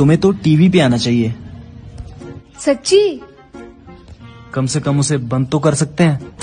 तुम्हें तो टीवी पे आना चाहिए। सच्ची? कम से कम उसे बंद तो कर सकते हैं।